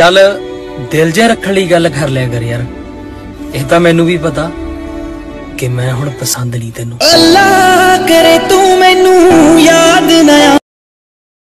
ਚੱਲ ਦਿਲ ਜੇ ਰੱਖਣ ਲਈ ਗੱਲ ਕਰ ਲਿਆ ਕਰ ਯਾਰ। ਇਹ ਤਾਂ ਮੈਨੂੰ ਵੀ ਪਤਾ ਕਿ ਮੈਂ ਹੁਣ ਪਸੰਦ ਨਹੀਂ ਤੈਨੂੰ। ਅੱਲਾ